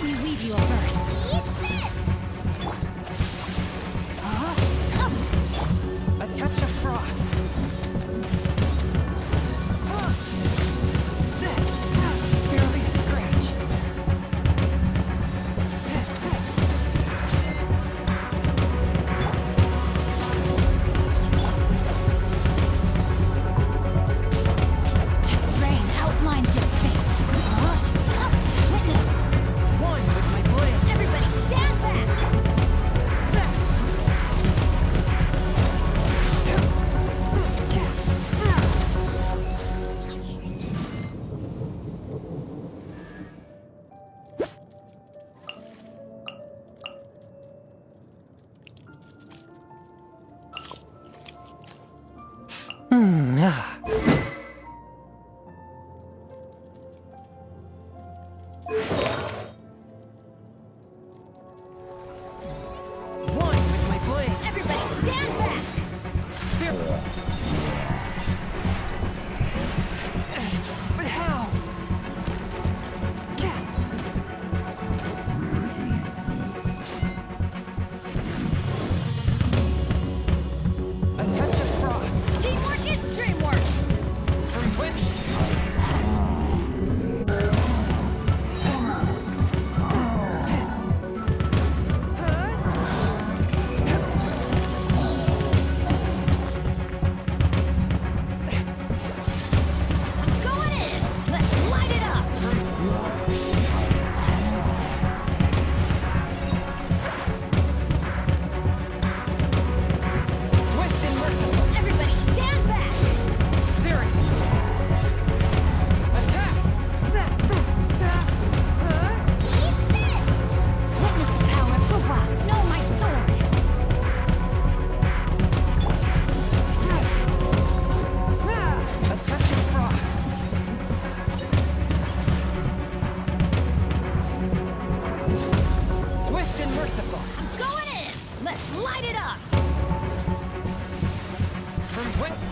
Let me weave you a verse. Light it up! From when?